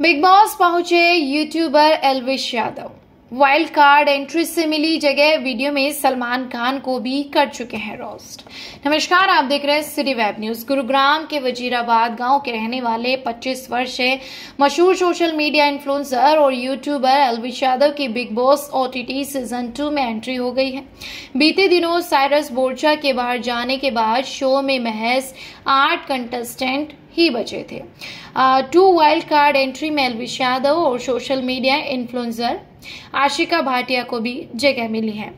Big Boss पहुँचे YouTuber Elvish Yadav wild card entry से मिली जगह वीडियो में सलमान खान को भी कर चुके हैं रोस्ट नमस्कार, आप देख रहे हैं सिटी वेब न्यूज़ गुरुग्राम के वजीराबाद गाँव के रहने वाले 25 वर्षीय मशहूर सोशल मीडिया इन्फ्लुएंसर और यूट्यूबर एलविश यादव की Bigg Boss OTT season two में एंट्री हो गई है। बीते दिनों साइरस बोर्चा के बाहर जाने के बाद शो में महज आठ कंटेस्टेंट ही बचे थे। टू वाइल्ड कार्ड एंट्री में एलविश यादव और social media influencer Aashika Bhatia को भी जगह मिली है।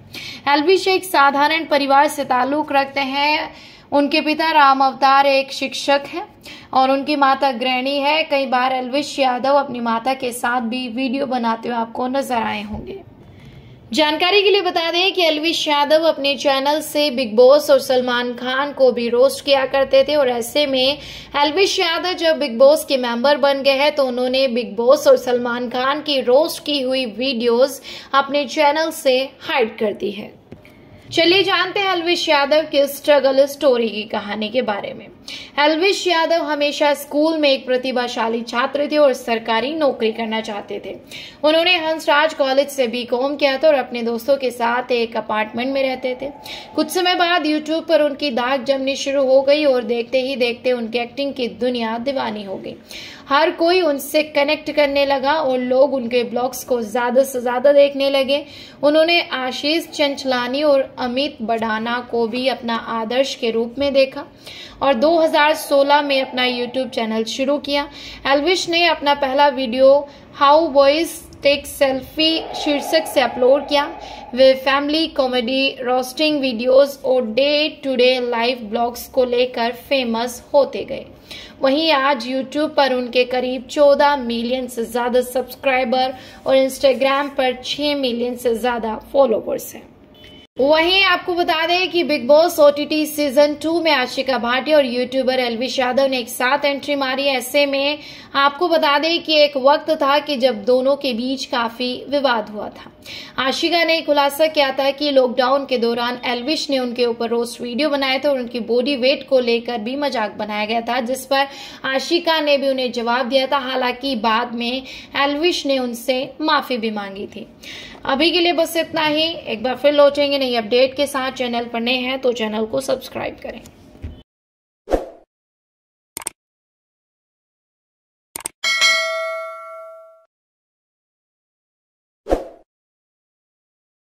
एलविश एक साधारण परिवार से ताल्लुक रखते हैं। उनके पिता राम अवतार एक शिक्षक है और उनकी माता गृहिणी है। कई बार एलविश यादव अपनी माता के साथ भी वीडियो बनाते हुए आपको नज़र आए होंगे। जानकारी के लिए बता दें कि अलविश यादव अपने चैनल से बिग बॉस और सलमान खान को भी रोस्ट किया करते थे और ऐसे में अलविश यादव जब बिग बॉस के मेंबर बन गए हैं तो उन्होंने बिग बॉस और सलमान खान की रोस्ट की हुई वीडियोस अपने चैनल से हाइड कर दी है। चलिए जानते हैं अलविश यादव की स्ट्रगल स्टोरी की कहानी के बारे में। एलविश यादव हमेशा स्कूल में एक प्रतिभाशाली छात्र थे और सरकारी नौकरी करना चाहते थे। उन्होंने हंसराज कॉलेज से बी कॉम किया था और अपने दोस्तों के साथ एक अपार्टमेंट में रहते थे। कुछ समय बाद यूट्यूब पर उनकी दाग जमनी शुरू हो गई और देखते ही देखते उनकी एक्टिंग की दुनिया दीवानी हो गई। हर कोई उनसे कनेक्ट करने लगा और लोग उनके ब्लॉग्स को ज़्यादा से ज़्यादा देखने लगे। उन्होंने आशीष चंचलानी और अमित बडाना को भी अपना आदर्श के रूप में देखा और 2016 में अपना यूट्यूब चैनल शुरू किया। एलविश ने अपना पहला video how boys take selfie शीर्षक से अपलोड किया। वे फैमिली कॉमेडी रोस्टिंग वीडियोस और day to day live blogs को लेकर फ़ेमस होते गए। वहीं आज YouTube पर उनके करीब 14 मिलियन से ज़्यादा सब्सक्राइबर और Instagram पर 6 मिलियन से ज़्यादा फॉलोवर्स हैं। वहीं आपको बता दें कि Bigg Boss OTT season two में आशिका भाटी और यूट्यूबर एलविश यादव ने एक साथ एंट्री मारी। ऐसे में आपको बता दें कि एक वक्त था कि जब दोनों के बीच काफ़ी विवाद हुआ था। आशिका ने खुलासा किया था कि लॉकडाउन के दौरान एलविश ने उनके ऊपर रोस्ट वीडियो बनाए थे और उनकी बॉडी वेट को लेकर भी मज़ाक बनाया गया था, जिस पर आशिका ने भी उन्हें जवाब दिया था। हालाँकि बाद में एलविश ने उनसे माफ़ी भी मांगी थी। अभी के लिए बस इतना ही। एक बार फिर लौटेंगे नई अपडेट के साथ। चैनल पर नए हैं तो चैनल को सब्सक्राइब करें।